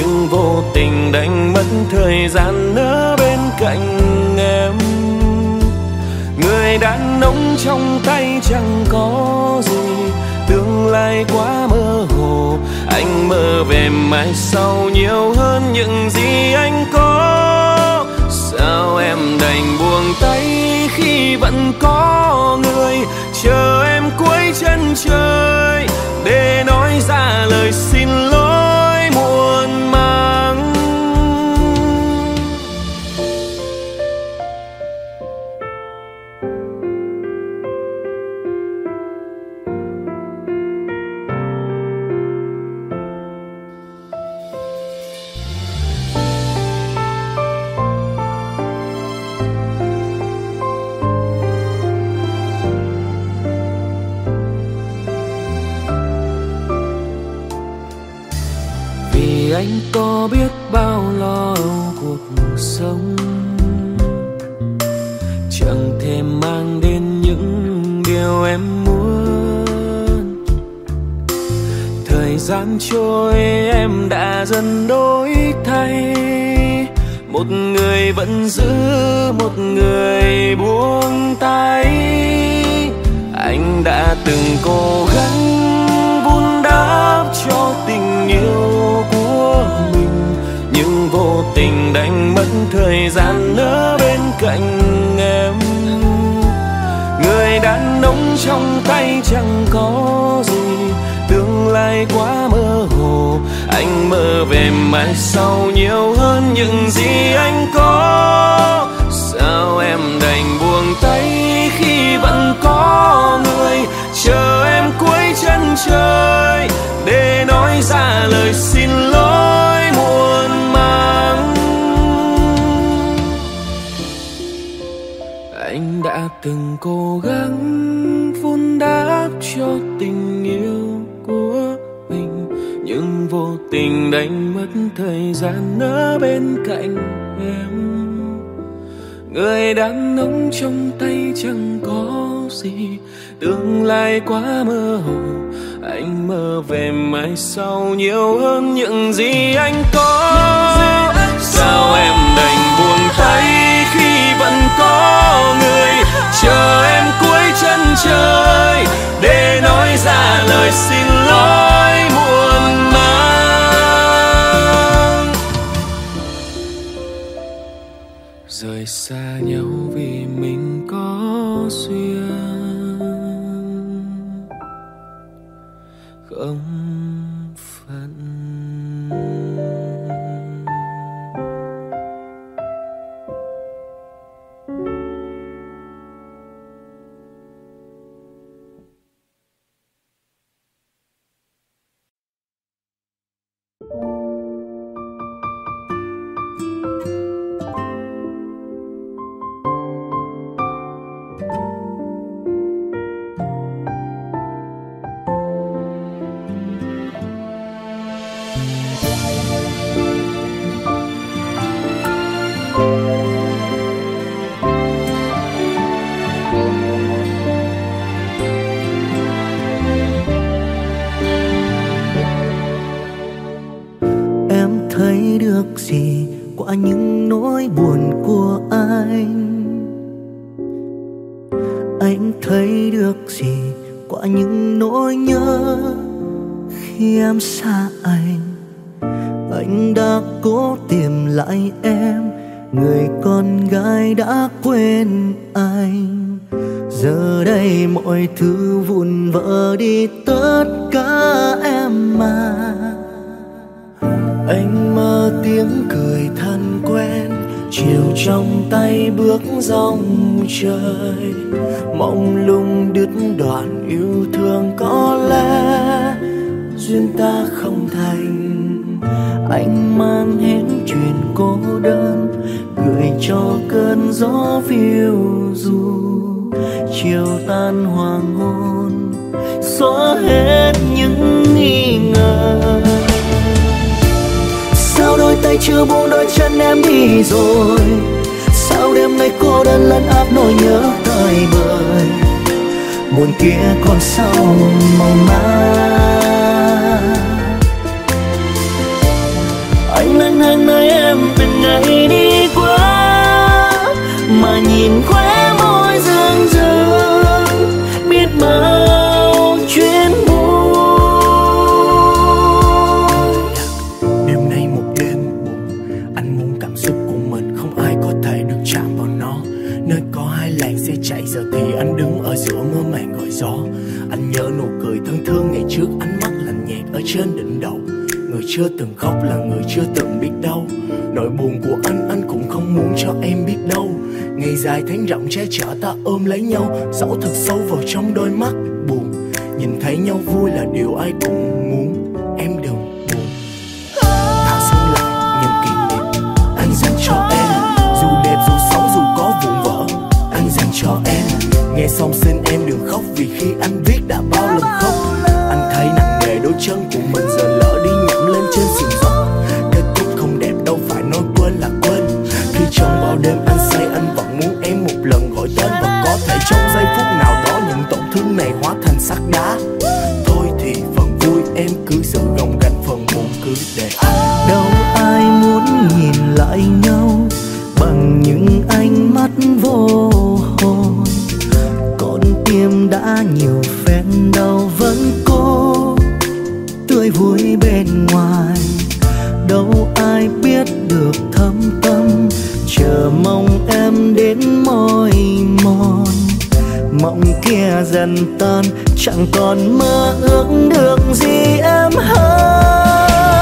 nhưng vô tình đánh mất thời gian nỡ bên cạnh em. Người đàn ông trong tay chẳng có gì, tương lai quá mơ hồ. Anh mơ về mai sau nhiều hơn những gì anh có. Sao em đành buông tay khi vẫn có người chờ em cuối chân trời để nói ra lời xin lỗi? Có biết bao lo âu cuộc sống. Chẳng thể mang đến những điều em muốn. Thời gian trôi em đã dần đổi thay. Một người vẫn giữ, một người buông tay. Anh đã từng cố gắng vun đắp cho tình yêu của mình vô tình đánh mất thời gian nữa bên cạnh em. Người đàn ông trong tay chẳng có gì, tương lai quá mơ hồ. Anh mơ về mai sau nhiều hơn những gì anh có. Sao em đành buông tay khi vẫn có người chờ em cuối chân trời để nói ra lời xin lỗi? Từng cố gắng vun đắp cho tình yêu của mình. Nhưng vô tình đánh mất thời gian ở bên cạnh em. Người đàn ông trong tay chẳng có gì, tương lai quá mơ hồ. Anh mơ về mai sau nhiều hơn những gì anh có. Sao em đành buông tay? Có người chờ em cuối chân trời để nói ra lời xin lỗi muộn màng. Rời xa nhau vì duyên ta không thành. Anh mang hết chuyện cô đơn, gửi cho cơn gió phiêu du. Chiều tan hoàng hôn, xóa hết những nghi ngờ. Sao đôi tay chưa buông đôi chân em đi rồi? Sao đêm nay cô đơn lấn áp nỗi nhớ thời bời? Buồn kia còn sau màu mai em từng ngày đi qua, mà nhìn khóe môi dương dương biết bao chuyến buồn. Đêm nay một đêm buồn, anh muốn cảm xúc của mình không ai có thể được chạm vào nó. Nơi có hai làn xe chạy, giờ thì anh đứng ở giữa mơ màng gọi gió. Anh nhớ nụ cười thân thương ngày trước, ánh mắt lạnh nhạt ở trên đỉnh đầu. Người chưa từng khóc là người chưa từng nỗi buồn của anh anh cũng không muốn cho em biết đâu. Ngày dài tháng rộng che chở ta ôm lấy nhau dẫu thật sâu vào trong đôi mắt buồn. Nhìn thấy nhau vui là điều ai cũng muốn, em đừng buồn. Thả xuống lại những kỷ niệm, anh dành cho em. Dù đẹp, dù xấu, dù có vụn vỡ, anh dành cho em. Nghe xong xin em đừng khóc vì khi anh viết đã bao lần khóc. Mộng kia dần tan, chẳng còn mơ ước được gì em hỡi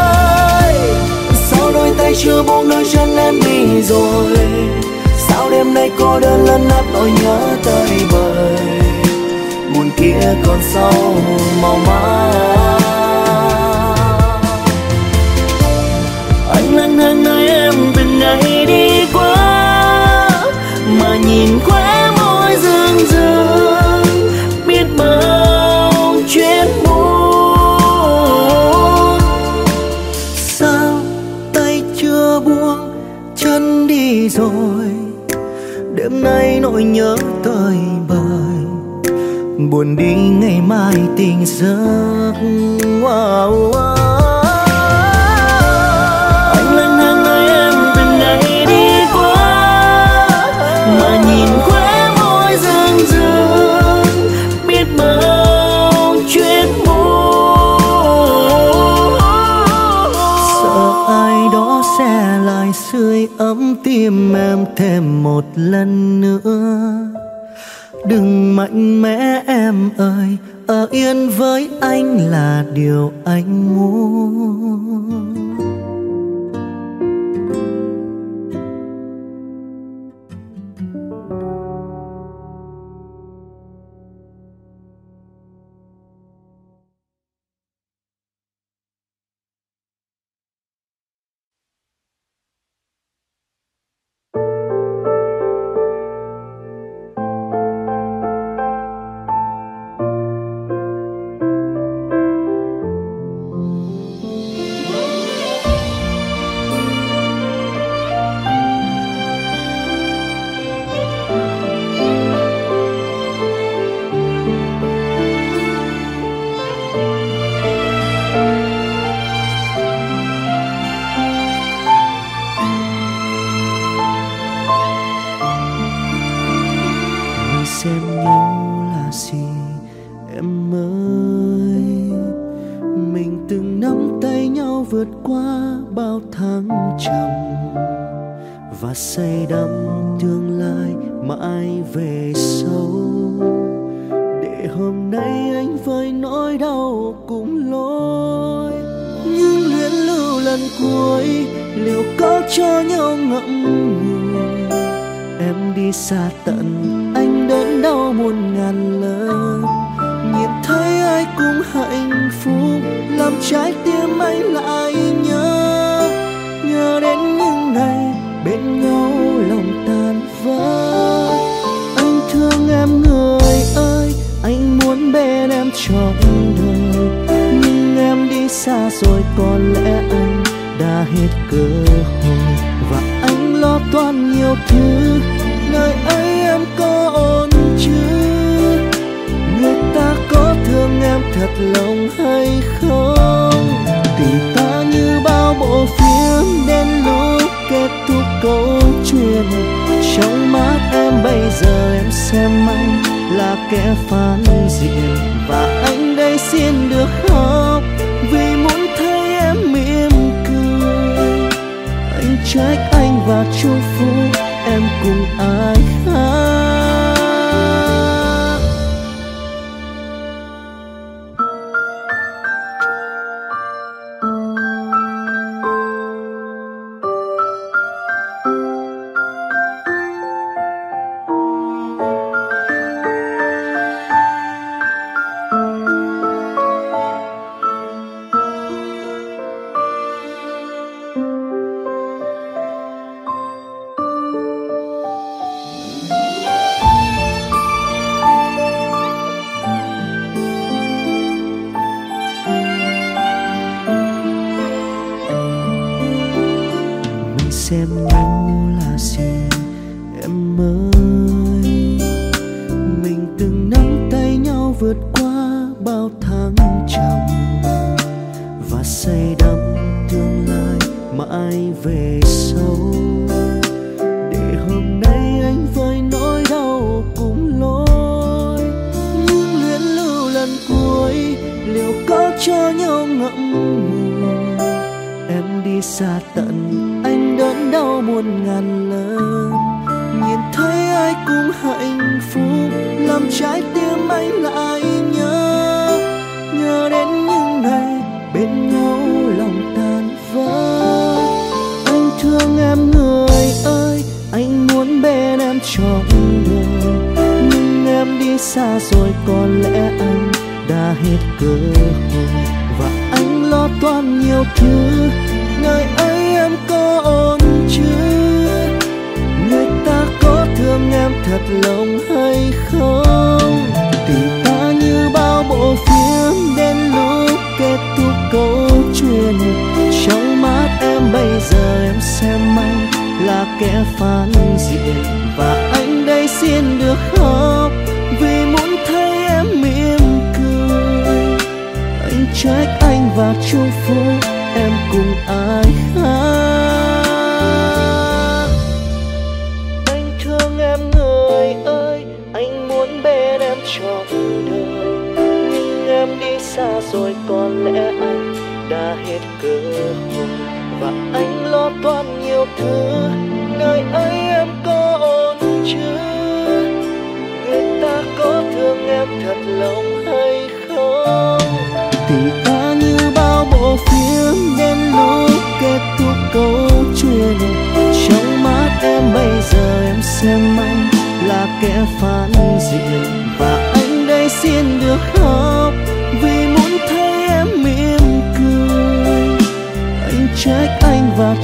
sao đôi tay chưa buông đôi chân em đi rồi sao đêm nay cô đơn lăn áp nỗi nhớ tơi bời buồn kia còn sau màu má. anh lặng hàng nơi em từng ngày đi qua, mà nhìn qua. Buồn đi ngày mai tình giấc. Wow, wow. Anh lặng hàng nơi em từng ngày đi qua mà nhìn khóe môi dương dương biết bao chuyện buồn. Sợ ai đó sẽ lại sưởi ấm tim em thêm một lần nữa. Đừng mạnh mẽ em Em ơi ở yên với anh là điều anh muốn. mơ.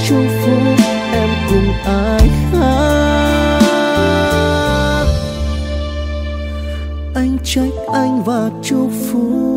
chung phúc em cùng ai khác? Anh trách anh và chúc phúc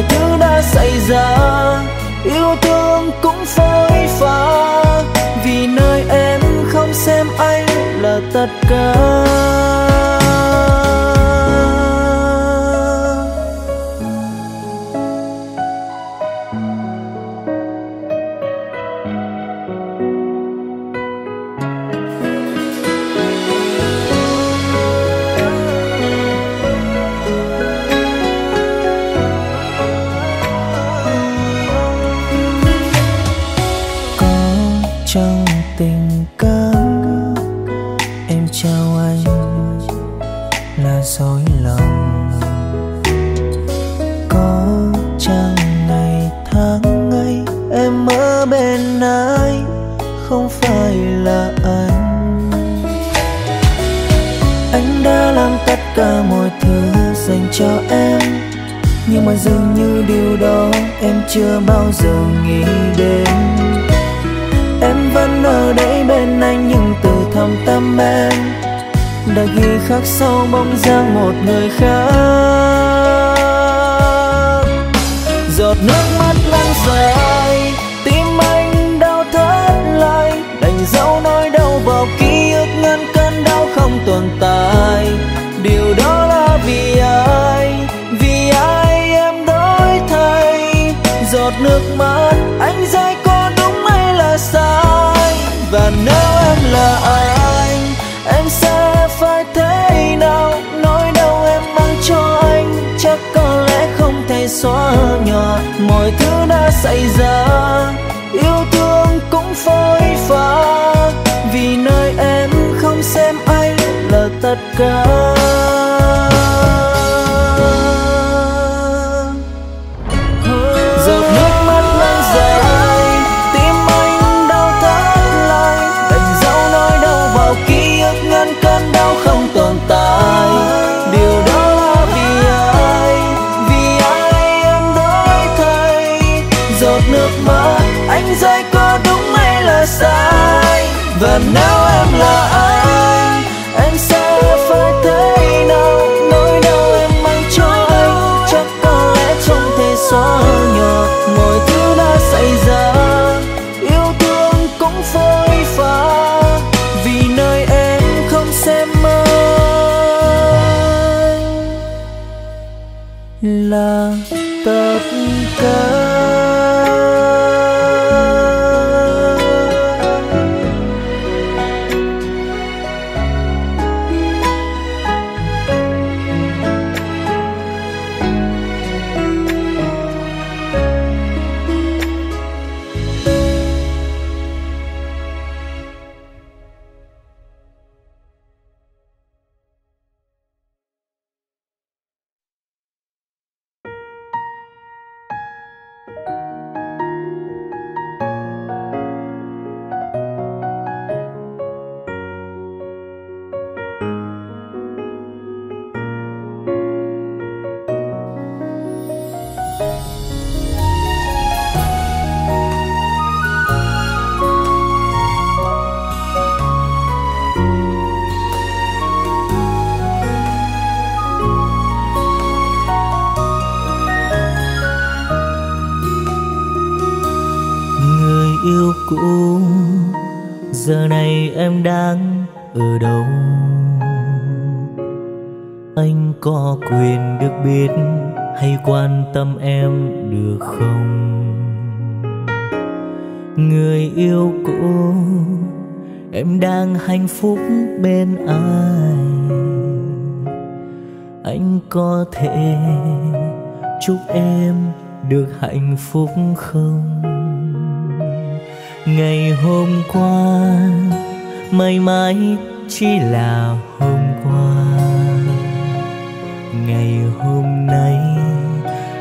mọi thứ đã xảy ra. Yêu thương cũng phôi pha vì nơi em không xem anh là tất cả. chưa bao giờ nghĩ đến. Em vẫn ở đây bên anh nhưng từ thầm tâm em Đã ghi khắc sâu bóng dáng một người khác. Giọt nước và nếu em là anh em sẽ phải thế nào? Nỗi đau em mang cho anh? Chắc có lẽ không thể xóa nhòa mọi thứ đã xảy ra. Yêu thương cũng phôi pha vì nơi em không xem anh là tất cả. Em được không? Người yêu cũ, em đang hạnh phúc bên ai? Anh có thể chúc em được hạnh phúc không? Ngày hôm qua mây mãi chỉ là hôm qua. Ngày hôm nay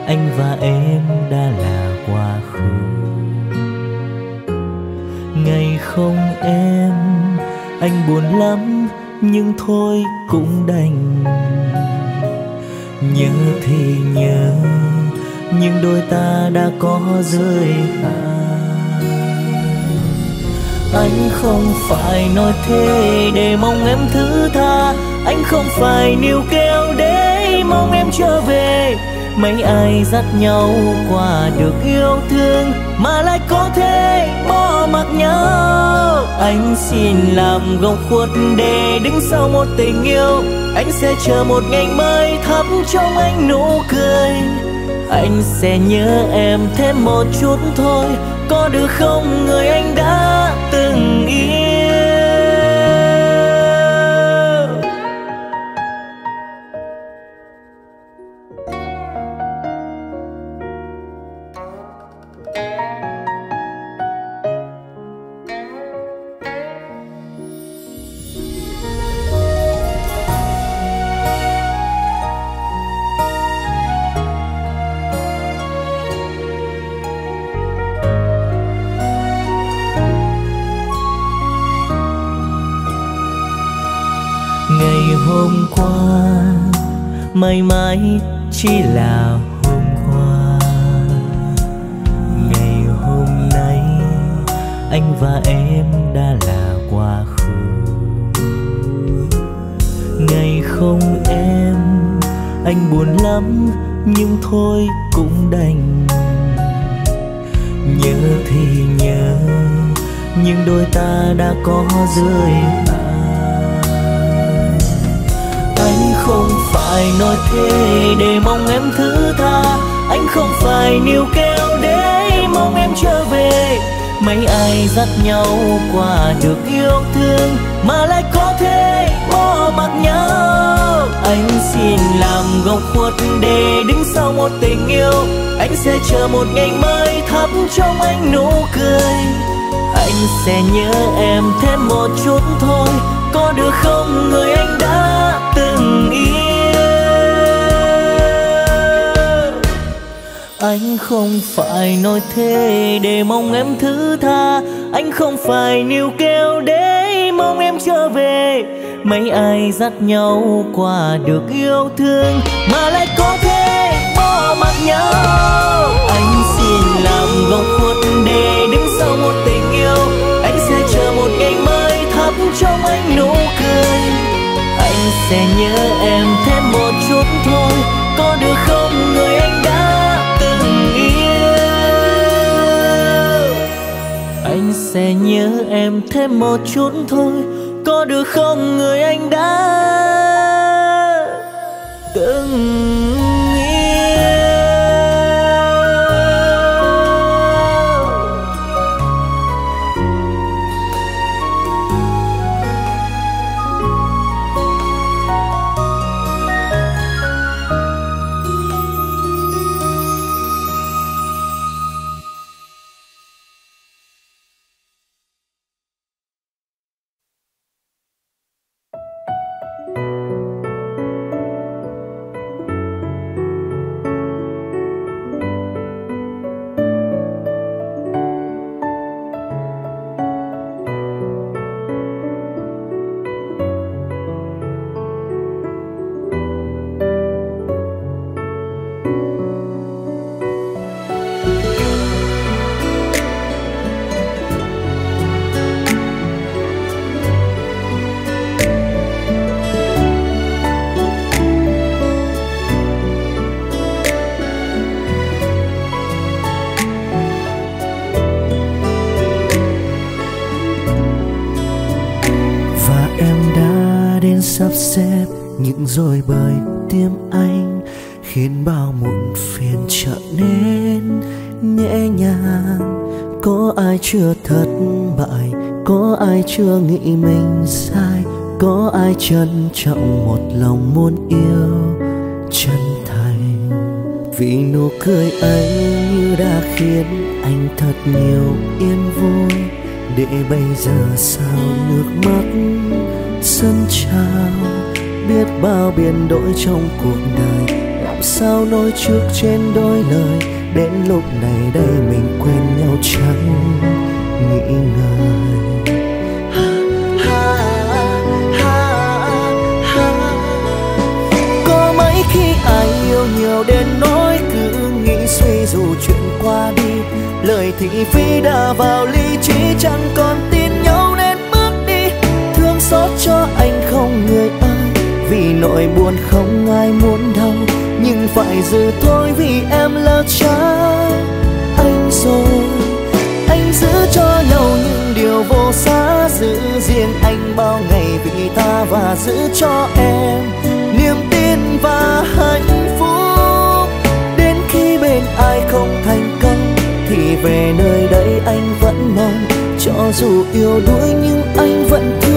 anh và em đã là quá khứ. Ngày không em, anh buồn lắm, nhưng thôi cũng đành. Nhớ thì nhớ, nhưng đôi ta đã có rơi à anh không phải nói thế để mong em thứ tha, anh không phải níu kéo để mong em trở về mấy ai dắt nhau qua được yêu thương mà lại có thể bỏ mặc nhau. Anh xin làm góc khuất để đứng sau một tình yêu. Anh sẽ chờ một ngày mới thắm trong anh nụ cười. Anh sẽ nhớ em thêm một chút thôi. Có được không người anh đã buồn lắm, nhưng thôi cũng đành. Nhớ thì nhớ, nhưng đôi ta đã có rơi không phải nói thế để mong em thứ tha. Anh không phải níu kéo để mong em trở về. Mấy ai dắt nhau qua được yêu thương mà lại có thể bỏ mặc nhau anh xin làm góc khuất để đứng sau một tình yêu. Anh sẽ chờ một ngày mới thắp trong anh nụ cười. Anh sẽ nhớ em thêm một chút thôi, có được không người anh đã từng yêu? Anh không phải nói thế để mong em thứ tha, anh không phải níu kêu để mong em trở về mấy ai dắt nhau qua được yêu thương mà lại có thể bỏ mặc nhau. Anh xin làm góc khuất để đứng sau một tình yêu. Anh sẽ chờ một ngày mới thắp trong anh nụ cười. Anh sẽ nhớ em thêm một chút thôi. Có được không người anh đã từng yêu? Anh sẽ nhớ em thêm một chút thôi có được không? Người anh đã từng chưa nghĩ mình sai. Có ai trân trọng một lòng muốn yêu chân thành? Vì nụ cười ấy như đã khiến anh thật nhiều yên vui. Để bây giờ sao nước mắt sân trào? Biết bao biến đổi trong cuộc đời, làm sao nói trước trên đôi lời? Đến lúc này đây mình quên nhau chẳng nghĩ ngợi yêu nhiều đến nỗi cứ nghĩ suy dù chuyện qua đi. Lời thị phi đã vào lý trí, chẳng còn tin nhau nên bước đi. Thương xót cho anh không người ơi vì nỗi buồn không ai muốn đâu nhưng phải giữ thôi vì em là trái anh rồi. Anh giữ cho nhau những điều vô giá, giữ riêng anh bao ngày vì ta và giữ cho em và hạnh phúc. Đến khi bên ai không thành công, thì về nơi đây anh vẫn mong. Cho dù yêu đuối nhưng anh vẫn thích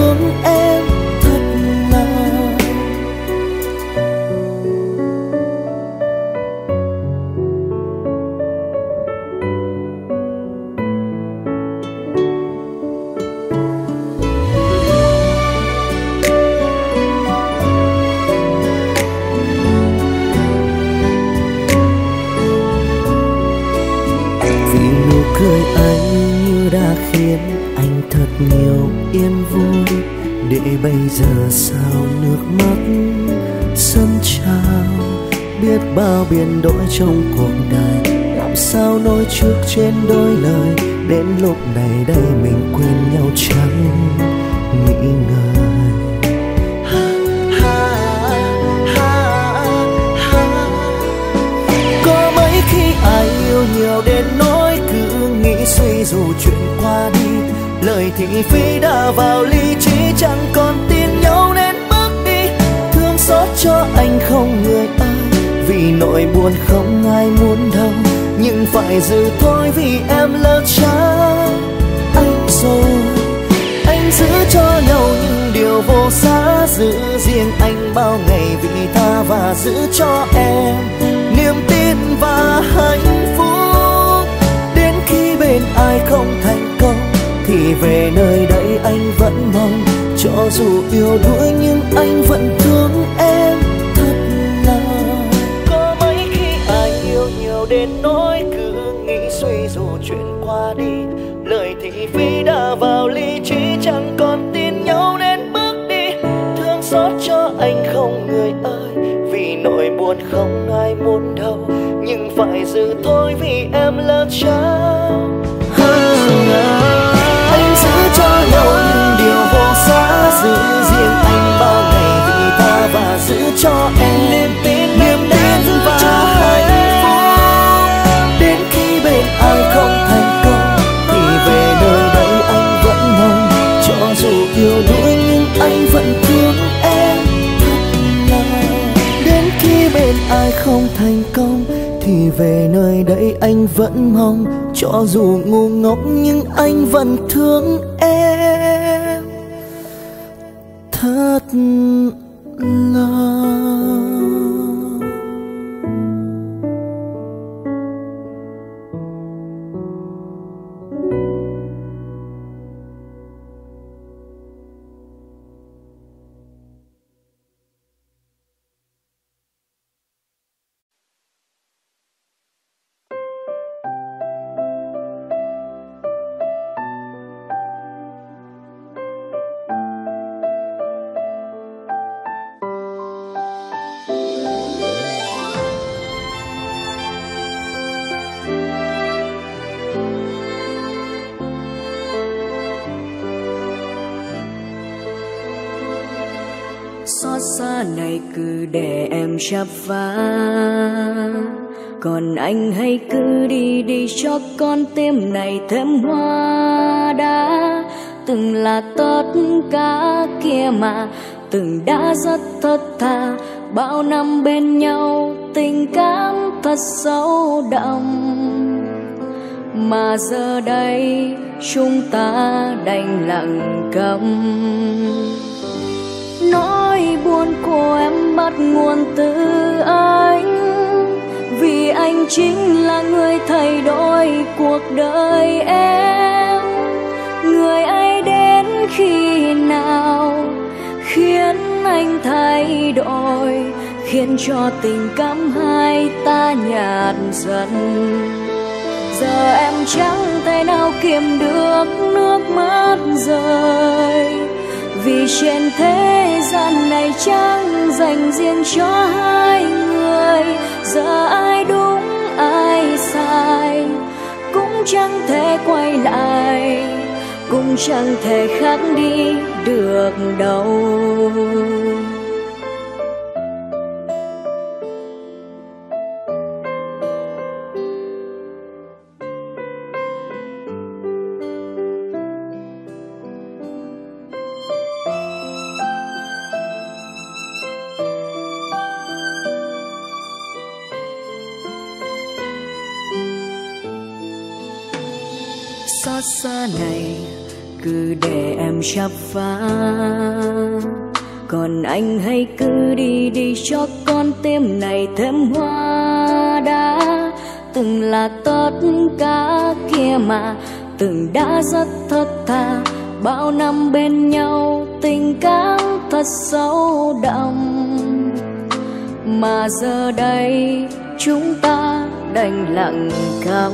giờ sao nước mắt sân trào? Biết bao biến đổi trong cuộc đời, làm sao nói trước trên đôi lời? Đến lúc này đây mình quên nhau chẳng nghĩ ngợi có mấy khi ai yêu nhiều đến nỗi cứ nghĩ suy dù chuyện qua đi. Lời thị phi đã vào lý trí chẳng còn tin cho anh không người ơi vì nỗi buồn không ai muốn đâu nhưng phải giữ thôi vì em lỡ trái anh rồi. Anh giữ cho nhau những điều vô giá, giữ riêng anh bao ngày vì ta và giữ cho em niềm tin và hạnh phúc. Đến khi bên ai không thành công, thì về nơi đây anh vẫn mong. Cho dù yêu đuối nhưng anh vẫn nói cứ nghĩ suy dù chuyện qua đi. Lời thị phi đã vào lý trí, chẳng còn tin nhau nên bước đi. Thương xót cho anh không người ơi, vì nỗi buồn không ai muốn đâu. Nhưng phải giữ thôi vì em là cha anh giữ cho nhau những điều vô giá, giữ riêng anh bao ngày vì ta và giữ cho ai không thành công thì về nơi đây anh vẫn mong. Cho dù ngu ngốc nhưng anh vẫn thương em. Thật chạp vá. Còn anh hãy cứ đi đi cho con tim này thêm hoa đã từng là tất cả kia mà, từng đã rất thật thà bao năm bên nhau, tình cảm thật sâu đậm. Mà giờ đây, chúng ta đành lặng câm nỗi buồn của em bắt nguồn từ anh. Vì anh chính là người thay đổi cuộc đời em. Người ấy đến khi nào khiến anh thay đổi, khiến cho tình cảm hai ta nhạt dần. Giờ em chẳng thể nào kiềm được nước mắt rơi vì trên thế gian này chẳng dành riêng cho hai người. Giờ ai đúng, ai sai, cũng chẳng thể quay lại, cũng chẳng thể khác đi được đâu. Xót xa này, cứ để em chắp phá còn anh hãy cứ đi đi cho con tim này thêm hoa đã từng là tất cả kia mà, từng đã rất thật thà. Bao năm bên nhau, tình cảm thật sâu đậm. Mà giờ đây, chúng ta đành lặng câm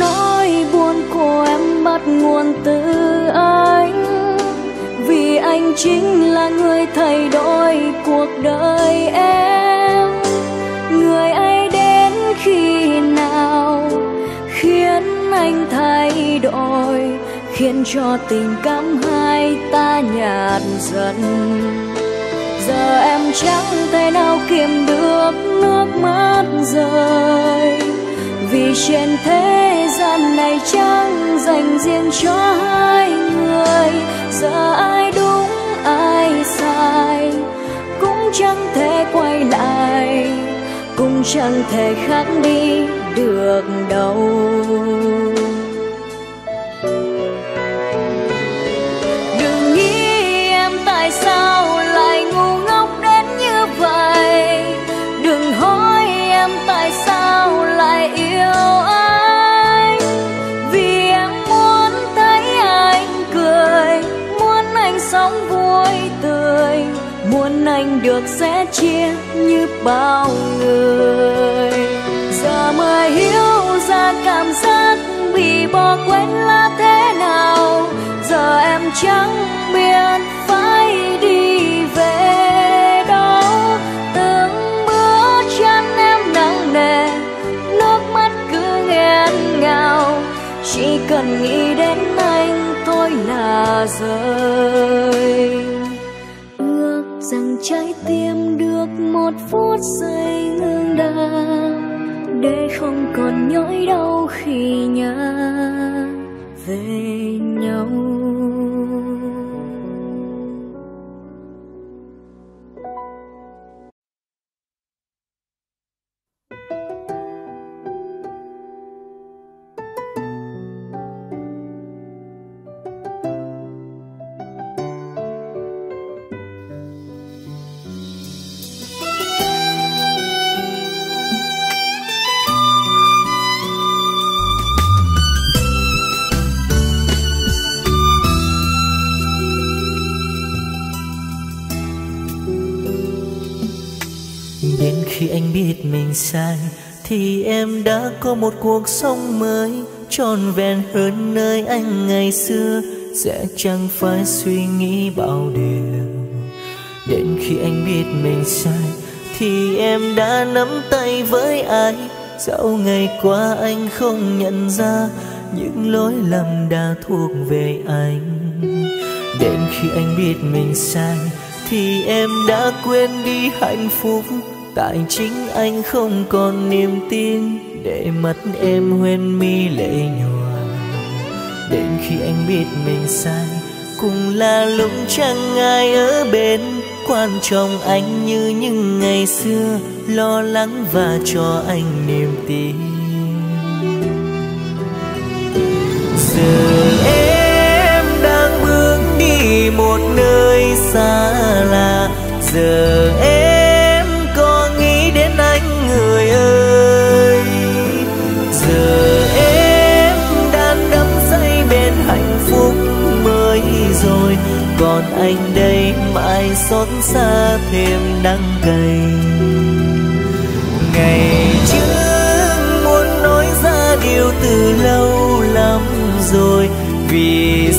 nỗi buồn của em bắt nguồn từ anh. Vì anh chính là người thay đổi cuộc đời em. Người ấy đến khi nào khiến anh thay đổi, khiến cho tình cảm hai ta nhạt dần. Giờ em chẳng thể nào kiềm được nước mắt rơi vì trên thế gian này chẳng dành riêng cho hai người. Giờ ai đúng, ai sai, cũng chẳng thể quay lại, cũng chẳng thể khác đi được đâu. Được sẽ chia như bao người. Giờ mới hiểu ra cảm giác bị bỏ quên là thế nào. Giờ em chẳng biết phải đi về đâu. Từng bữa chân em nặng nề, nước mắt cứ nghẹn ngào. Chỉ cần nghĩ đến anh thôi là rơi rằng trái tim được một phút giây ngưng đập để không còn nhói đau khi nhớ về nhau. Thì em đã có một cuộc sống mới tròn vẹn hơn nơi anh ngày xưa. Sẽ chẳng phải suy nghĩ bao điều đến khi anh biết mình sai, thì em đã nắm tay với ai? Dẫu ngày qua anh không nhận ra, những lỗi lầm đã thuộc về anh. Đến khi anh biết mình sai, thì em đã quên đi hạnh phúc tại chính anh không còn niềm tin, để mắt em hoen mi lệ nhòa. Đến khi anh biết mình sai, cùng là lúc chẳng ai ở bên. Quan trọng anh như những ngày xưa, lo lắng và cho anh niềm tin. Giờ em đang bước đi một nơi xa lạ. Giờ em còn anh đây mãi xót xa thêm đắng cay. Ngày trước muốn nói ra điều từ lâu lắm rồi, vì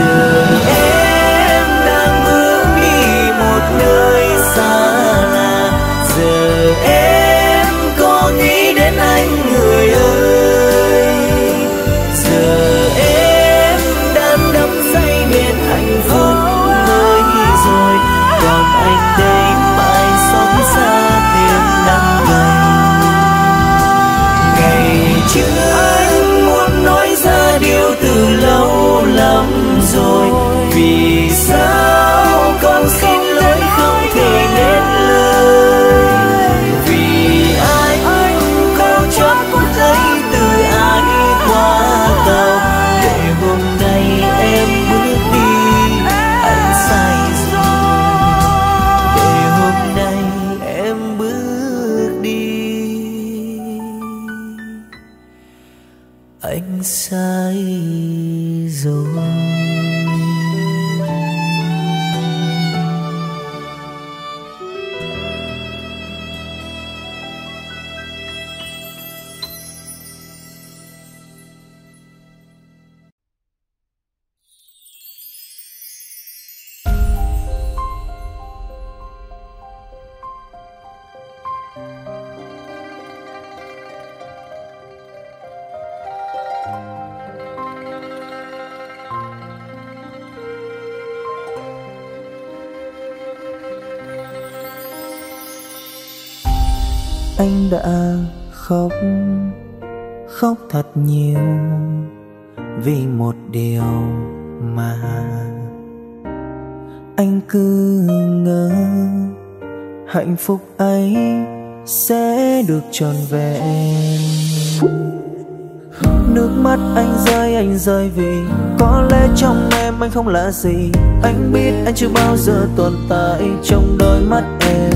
do. không lạ gì. Anh biết anh chưa bao giờ tồn tại trong đôi mắt em.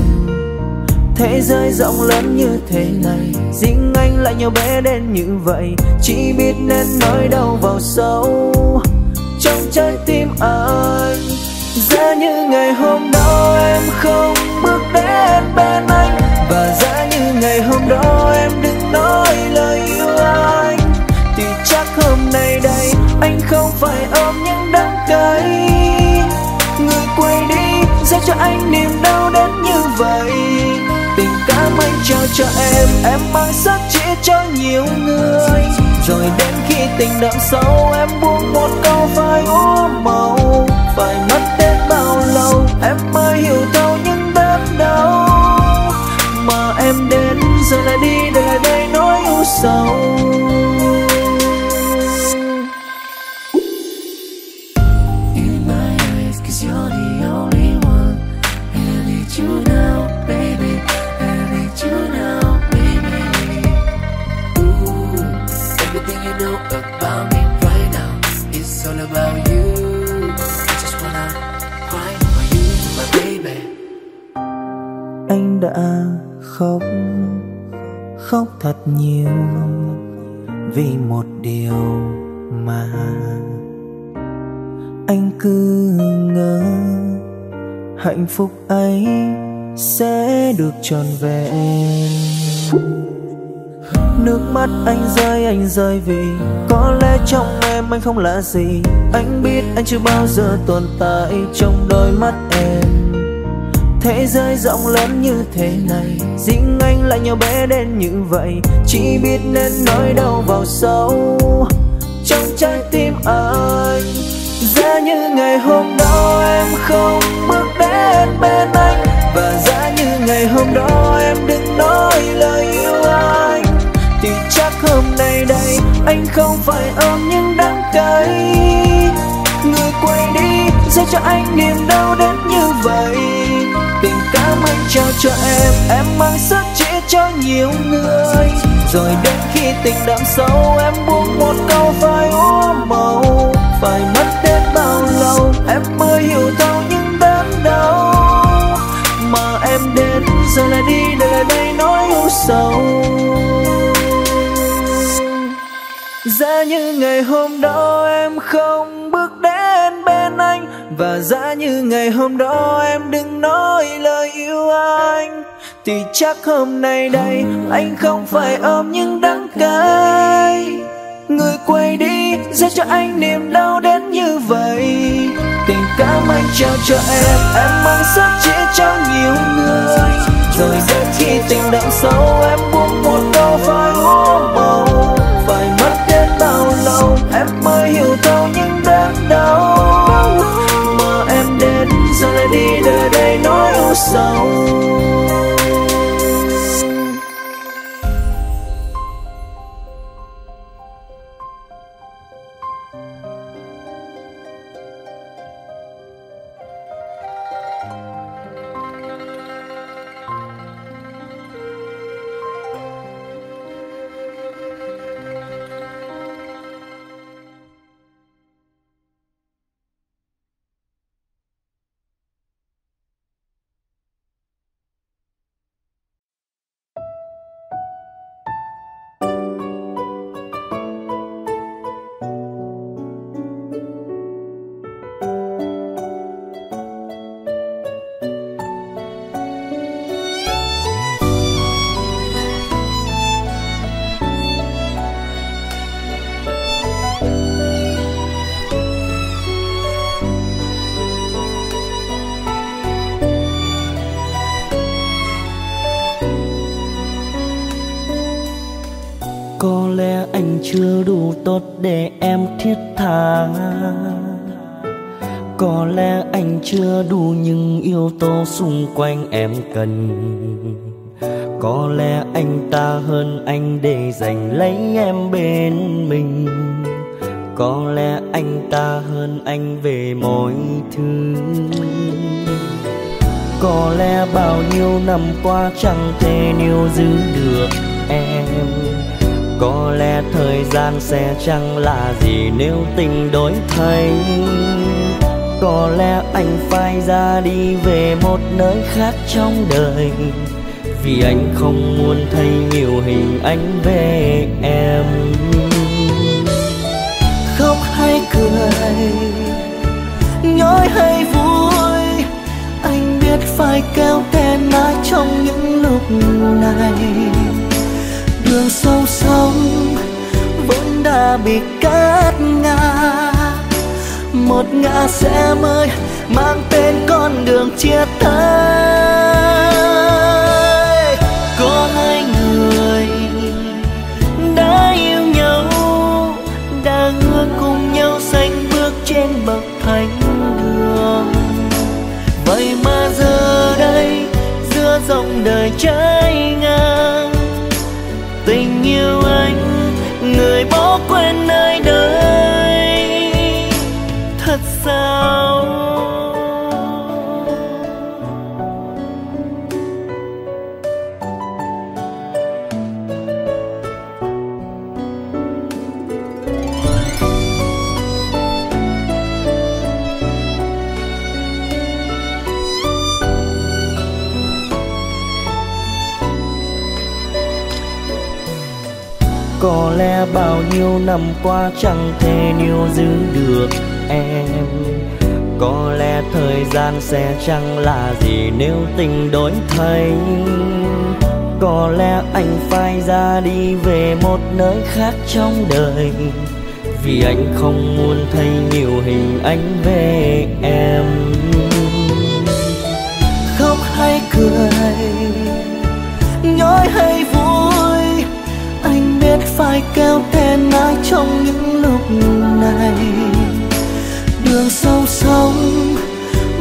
Thế giới rộng lớn như thế này, Riêng anh lại nhỏ bé đến như vậy. Chỉ biết nên nói đâu vào sâu, Trong trái tim anh. Giá như ngày hôm đó em không bước đến bên anh. Và giá như ngày hôm đó em đừng nói lời yêu anh. Thì chắc hôm nay đây anh không phải ôm những đây người quay đi sẽ cho anh niềm đau đến như vậy. Tình cảm anh trao cho em em mang sắc chỉ cho nhiều người. Rồi đến khi tình đậm sâu, em buông một câu phải úa màu. Phải mất đến bao lâu, em mới hiểu thôi. Khóc khóc thật nhiều vì một điều mà anh cứ ngỡ. Hạnh phúc ấy sẽ được tròn vẹn. Nước mắt anh rơi anh rơi vì có lẽ trong em anh không là gì. Anh biết anh chưa bao giờ tồn tại trong đôi mắt em thế giới rộng lớn như thế này. Riêng anh lại nhỏ bé đến như vậy, chỉ biết nên nói đâu vào sâu. Trong trái tim anh giá như ngày hôm đó em không bước đến bên anh. Và giá như ngày hôm đó em đừng nói lời yêu anh. Thì chắc hôm nay đây anh không phải ôm những đắng cay. Người quay đi, sẽ cho anh niềm đau đến như vậy tình cảm anh trao cho em. Em mang sắc chỉ cho nhiều người. Rồi đến khi tình đậm sâu, em buông một câu phải úa màu. Phải mất đến bao lâu, em mới hiểu thấu những đớn đau. Mà em đến giờ lại đi để lại đây nói u sầu. Giá như ngày hôm đó em không và giá như ngày hôm đó em đừng nói lời yêu anh. Thì chắc hôm nay đây anh không phải ôm những đắng cay. Người quay đi sẽ cho anh niềm đau đến như vậy. Tình cảm anh trao cho em em mang sức chỉ cho nhiều người. Rồi đến khi tình đậm sâu em buông một câu phải giờ đi đời đây nỗi quanh em cần. Có lẽ anh ta hơn anh để giành lấy em bên mình. Có lẽ anh ta hơn anh về mọi thứ. Có lẽ bao nhiêu năm qua chẳng thể níu giữ được em. Có lẽ thời gian sẽ chẳng là gì nếu tình đổi thay có lẽ anh phải ra đi về một nơi khác trong đời. Vì anh không muốn thấy nhiều hình ảnh về em. Khóc hay cười, nhói hay vui, anh biết phải kêu tên ai trong những lúc này. Đường sâu sông vốn đã bị cắt ngang một ngã sẽ mới mang tên con đường chia tay. Có hai người đã yêu nhau, đã hứa cùng nhau xanh bước trên bậc thánh đường. Vậy mà giờ đây, giữa dòng đời trái ngang bao nhiêu năm qua chẳng thể níu giữ được em. Có lẽ thời gian sẽ chẳng là gì nếu tình đổi thay. Có lẽ anh phải ra đi về một nơi khác trong đời, vì anh không muốn thấy nhiều hình ảnh về em. Khóc hay cười, nhói hay vui phải kêu tên ai trong những lúc này. Đường sâu sông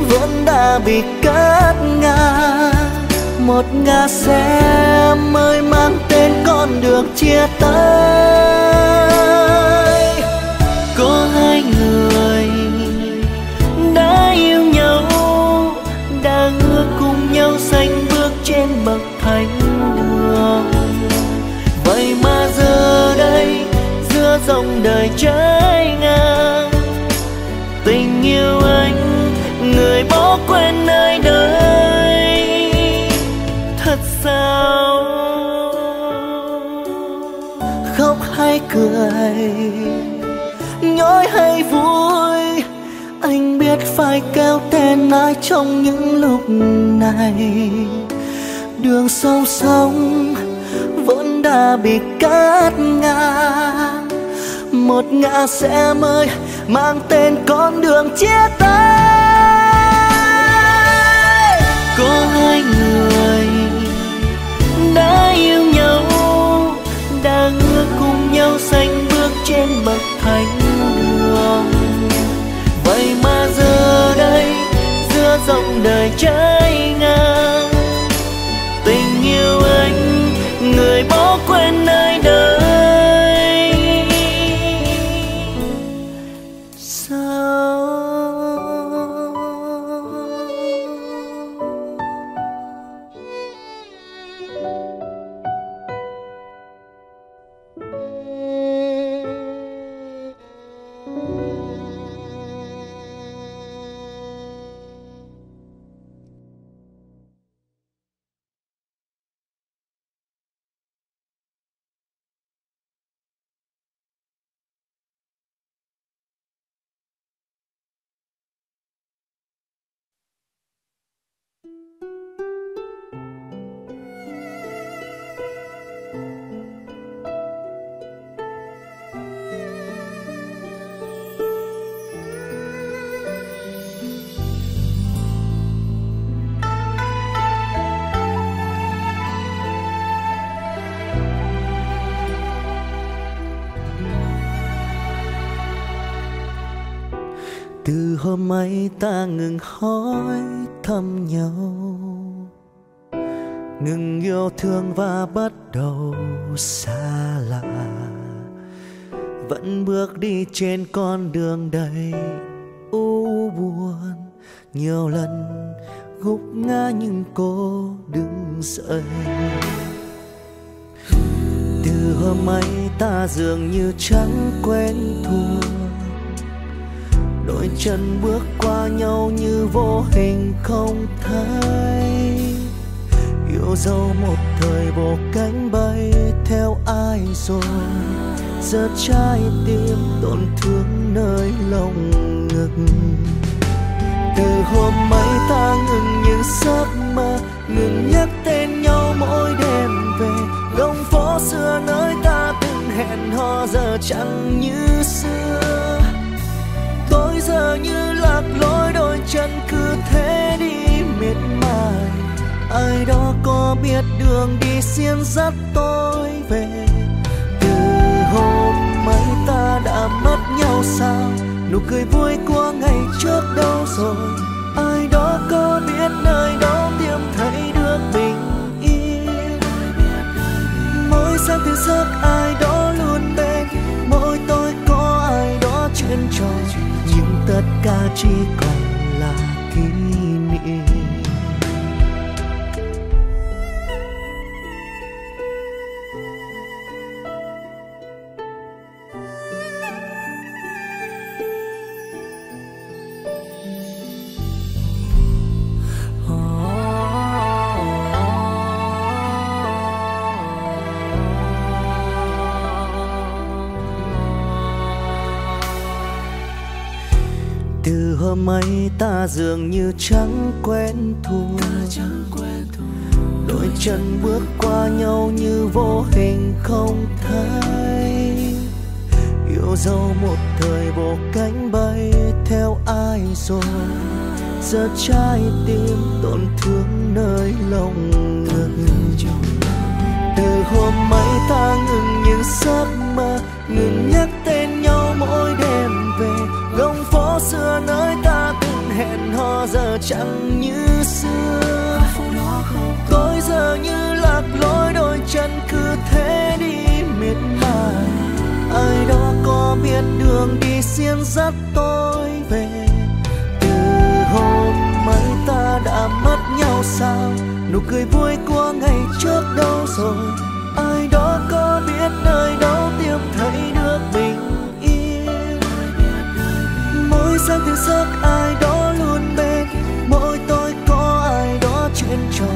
vẫn đã bị cắt ngang một ngã xe mới mang tên con đường chia tay. Giữa dòng đời trái ngang. Tình yêu anh, người bỏ quên nơi đây. Thật sao? Khóc hay cười, nhói hay vui, anh biết phải kêu tên ai trong những lúc này. Đường sâu sông vẫn đã bị cắt ngang một ngã sẽ mới mang tên con đường chia tay. Có hai người đã yêu nhau, đã hứa cùng nhau xanh bước trên bậc thánh đường. Vậy mà giờ đây, giữa dòng đời trái ngang, tình yêu anh người bỏ quên nơi đây từ hôm ấy ta ngừng hỏi thăm nhau. Ngừng yêu thương và bắt đầu xa lạ. Vẫn bước đi trên con đường đầy u buồn. Nhiều lần gục ngã nhưng cô đứng dậy. Từ hôm ấy ta dường như chẳng quen thuộc đôi chân bước qua nhau như vô hình không thấy. Yêu dấu một thời bộ cánh bay theo ai rồi? Giờ trái tim tổn thương nơi lòng ngực. Từ hôm ấy ta ngừng những giấc mơ, ngừng nhắc tên nhau mỗi đêm về. Gông phố xưa nơi ta từng hẹn hò, giờ chẳng như xưa giờ như lạc lối, đôi chân cứ thế đi miệt mài. Ai đó có biết đường đi xiên dắt tôi về? Từ hôm ấy ta đã mất nhau sao? Nụ cười vui của ngày trước đâu rồi? Ai đó có biết nơi đó tìm thấy được bình yên? Mỗi sáng từ giấc ai đó tất cả chỉ còn ấy ta dường như chẳng quen thuộc. Đôi chân bước qua nhau như vô hình không thấy. Yêu dấu một thời bộ cánh bay theo ai rồi? Giờ trái tim tổn thương nơi lòng ngực từ hôm ấy ta ngừng những giấc mơ ngừng nhắc có biết đường đi xiên dắt tôi về. Từ hôm ấy ta đã mất nhau sao? Nụ cười vui của ngày trước đâu rồi? Ai đó có biết nơi đâu tìm thấy được bình yên? Mỗi sáng thức giấc ai đó luôn bên. Mỗi tôi có ai đó chuyện trò.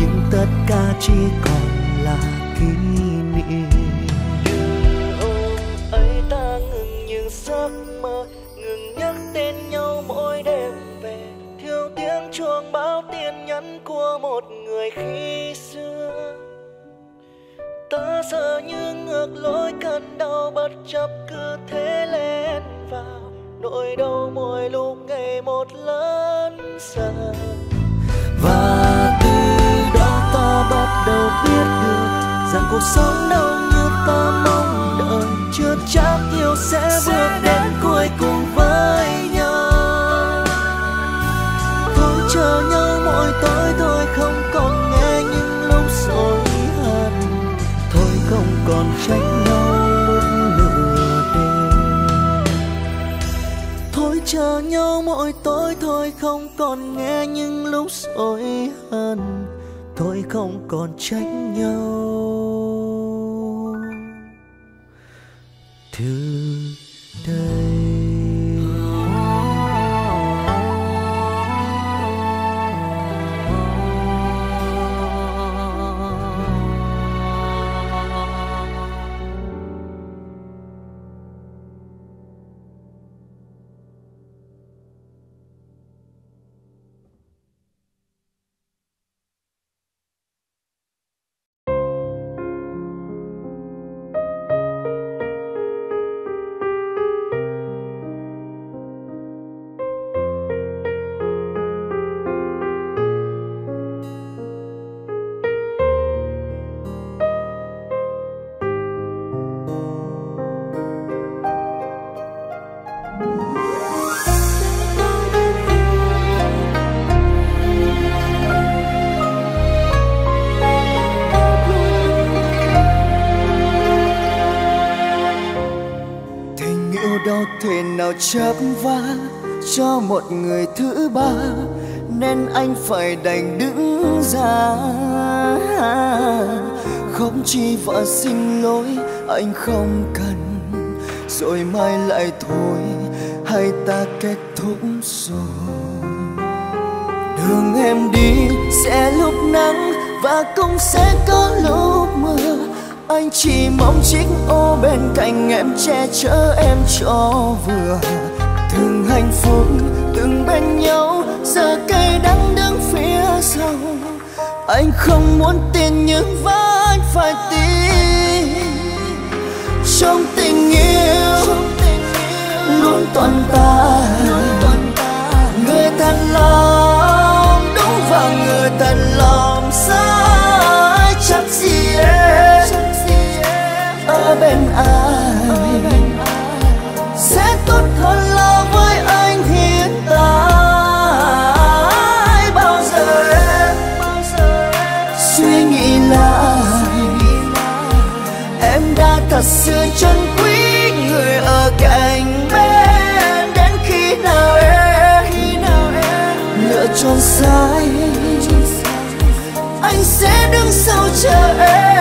Nhưng tất cả chỉ còn chấp cứ thế lên vào, nỗi đau mỗi lúc ngày một lớn dần. Và từ đó ta bắt đầu biết được rằng cuộc sống đâu như ta mong đợi, chưa chắc yêu sẽ bước đến cuối cùng với nhau. Thôi chờ nhau mỗi tối thôi chờ nhau mỗi tối thôi, không còn nghe những lúc rồi hơn thôi không còn trách nhau. Từ đây. Nghèo chấp vá cho một người thứ ba, nên anh phải đành đứng ra. Không chi vợ xin lỗi, anh không cần, rồi mai lại thôi, hay ta kết thúc rồi. Đường em đi sẽ lúc nắng, và cũng sẽ có lúc mưa anh chỉ mong chiếc ô bên cạnh em che chở em cho vừa. Từng hạnh phúc, từng bên nhau, giờ cây đắng đứng phía sau. Anh không muốn tin nhưng vẫn anh phải tin. Trong tình yêu, luôn tồn tại người thật lòng, đúng và người thật lòng sai ở bên ai? Sẽ tốt hơn là với anh hiện tại. Bao giờ em suy nghĩ lại? Em đã thật sự trân quý người ở cạnh bên. Đến khi nào em lựa chọn sai? Anh sẽ đứng sau chờ em.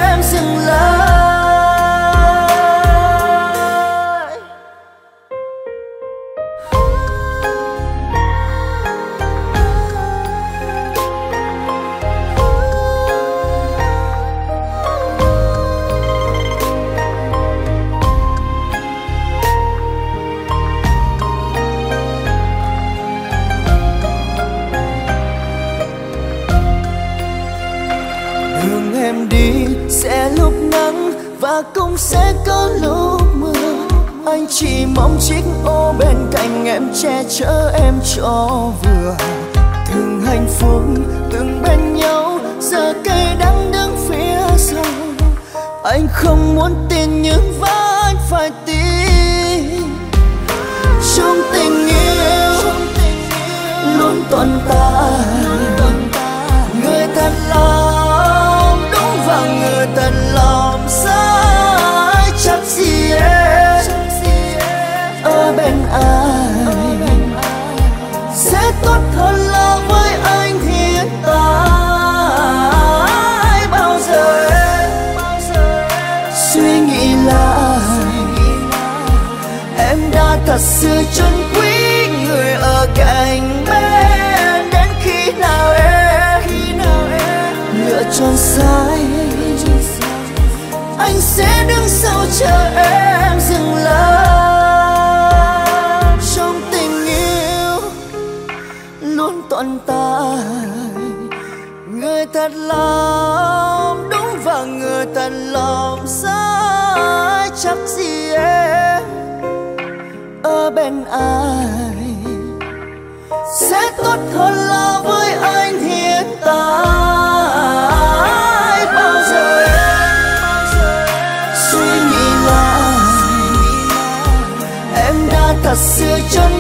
Chỉ mong chiếc ô bên cạnh em che chở em cho vừa. Từng hạnh phúc, từng bên nhau, giờ cây đắng đứng phía sau. Anh không muốn tin nhưng vẫn phải tin. Trong tình yêu, luôn tồn tại. Người thật lòng, đúng và người thật lòng sai bên ai sẽ tốt hơn là với anh hiện tại. Bao giờ em suy nghĩ lại. Em đã thật sự trân quý người ở cạnh bên. Đến khi nào em? Lựa chọn sai. Anh sẽ đứng sau chờ em dừng lại. Luôn tồn người thật lòng, đúng và người thật lòng sai chắc gì em? Ở bên ai sẽ tốt hơn là với anh hiện tại? Bao giờ em? Suy nghĩ lại, em đã thật sự chân.